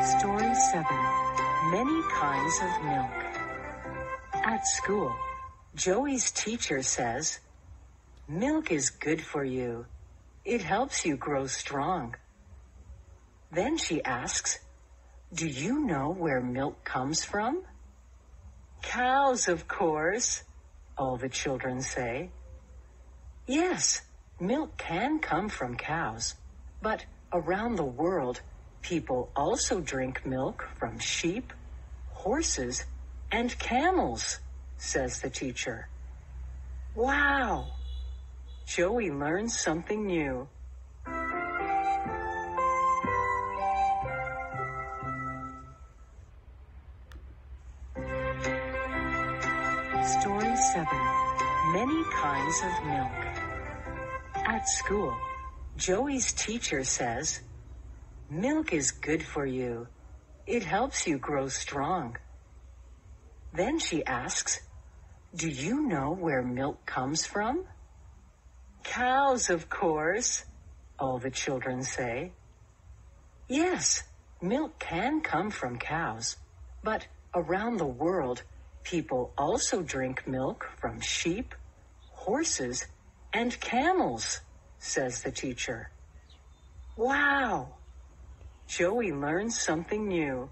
Story 7 Many Kinds of Milk. At school, Joey's teacher says, Milk is good for you. It helps you grow strong. Then she asks, Do you know where milk comes from? Cows, of course, all the children say. Yes, milk can come from cows, but around the world, people also drink milk from sheep, horses, and camels, says the teacher. Wow! Joey learns something new. Story 7 Many Kinds of Milk. At school, Joey's teacher says, Milk is good for you. It helps you grow strong. Then she asks, Do you know where milk comes from? Cows, of course, all the children say. Yes, milk can come from cows, but around the world, people also drink milk from sheep, horses, and camels, says the teacher. Wow! Joey learns something new.